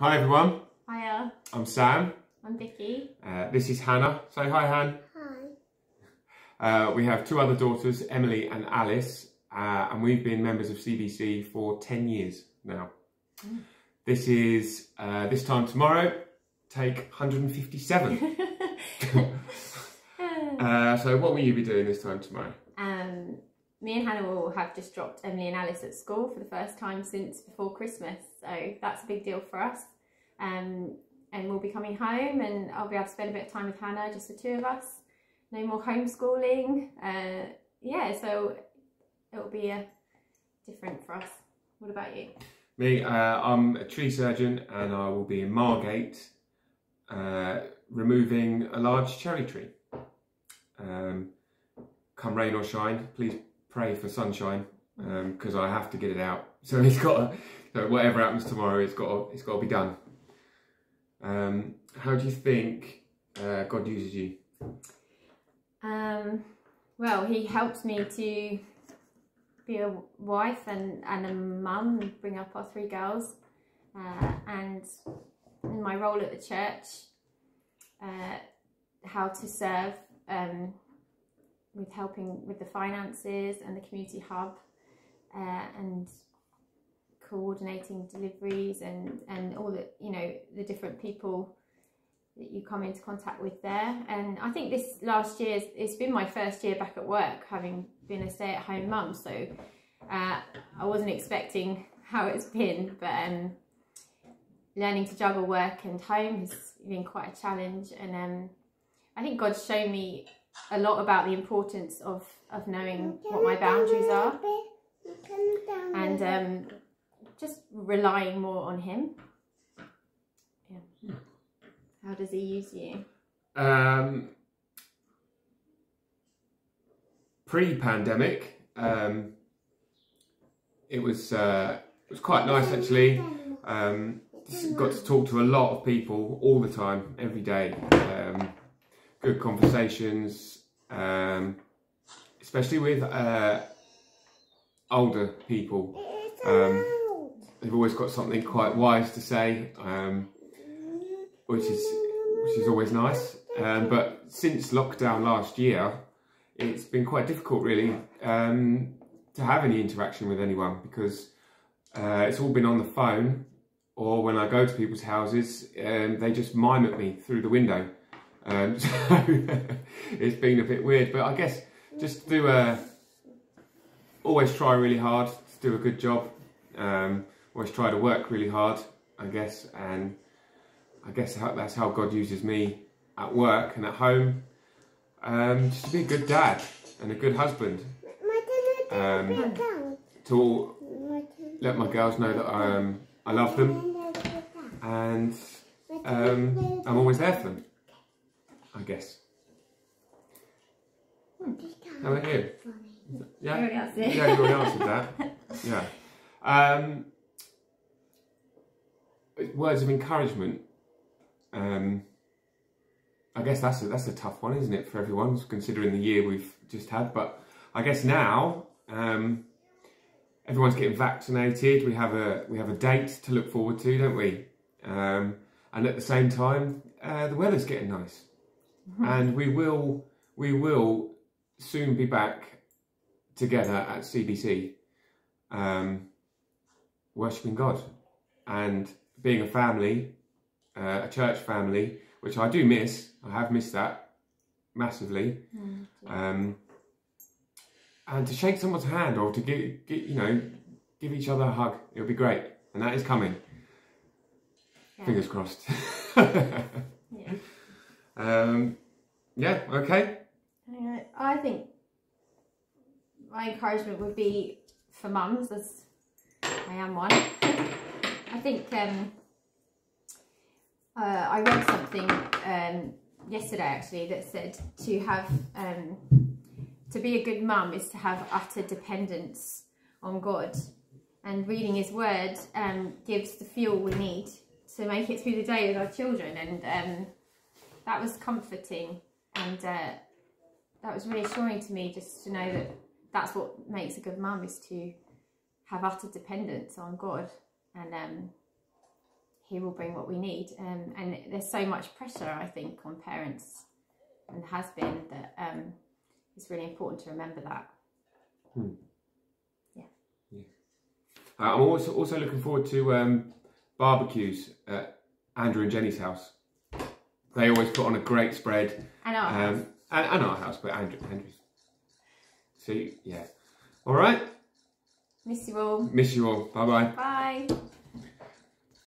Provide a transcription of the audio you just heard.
Hi everyone, Hiya, I'm Sam. I'm Vicky. Uh, this is Hannah. Say hi, Han. Hi. Uh, we have two other daughters, Emily and Alice, uh, and we've been members of CBC for 10 years now. This is, uh, this time tomorrow, take 157. uh, so what will you be doing this time tomorrow? Me and Hannah will have just dropped Emily and Alice at school for the first time since before Christmas, so that's a big deal for us. Um, and we'll be coming home, and I'll be able to spend a bit of time with Hannah, just the two of us. No more homeschooling. Uh, yeah, so it'll be uh, different for us. What about you? Me, uh, I'm a tree surgeon and I will be in Margate uh, removing a large cherry tree. Um, come rain or shine, please pray for sunshine because I have to get it out. So it's got to, so whatever happens tomorrow, it's got to, it's got to be done. Um, how do you think uh, God uses you? Um, well, he helps me to be a wife and, and a mum and bring up our three girls. Uh, and in my role at the church, uh, how to serve um, with helping with the finances and the community hub uh, and coordinating deliveries and, and all the, you know, the different people that you come into contact with there. And I think this last year, it's been my first year back at work, having been a stay at home mum. So uh, I wasn't expecting how it's been, but um, learning to juggle work and home has been quite a challenge. And um, I think God's shown me a lot about the importance of, of knowing what my boundaries are and um, just relying more on Him. Yeah. How does He use you? Um, pre-pandemic, um, it was uh, it was quite nice actually. Um, got to talk to a lot of people all the time, every day. Good conversations, um, especially with uh, older people. Um, they've always got something quite wise to say, um, which is which is always nice. Um, but since lockdown last year, it's been quite difficult, really, um, to have any interaction with anyone because uh, it's all been on the phone, or when I go to people's houses, um, they just mime at me through the window. Um, so it's been a bit weird, but I guess just do a always try really hard to do a good job. Um, always try to work really hard, I guess, and I guess that's how God uses me at work and at home. Um, just to be a good dad and a good husband. Um, to let my girls know that I, um, I love them and um, I'm always there for them, I guess. How about you? Yeah, already answered yeah, you already answered that. Yeah. Um, words of encouragement. Um, I guess that's a, that's a tough one, isn't it, for everyone, considering the year we've just had. But I guess now um, everyone's getting vaccinated. We have a we have a date to look forward to, don't we? Um, and at the same time, uh, the weather's getting nice, and we will we will soon be back together at CBC, um, worshiping God and being a family, uh, a church family, which I do miss. I have missed that massively. Um, and to shake someone's hand or to give, give, you know, give each other a hug, it'll be great. And that is coming. Yeah. Fingers crossed. Yeah. um, yeah, okay. I think my encouragement would be for mums, as I am one. I think um, uh, I read something um, yesterday actually that said to have um, to be a good mum is to have utter dependence on God, and reading His Word um, gives the fuel we need to make it through the day with our children, and um, that was comforting and. Uh, that was reassuring to me just to know that that's what makes a good mum is to have utter dependence on God and um, he will bring what we need. Um, and there's so much pressure, I think, on parents, and has been that um, it's really important to remember that. Uh, I'm also also looking forward to um, barbecues at Andrew and Jenny's house. They always put on a great spread, And our house. um, and, and our house, but Andrew, Andrew's. So yeah, all right. Miss you all. Miss you all. Bye bye. Bye.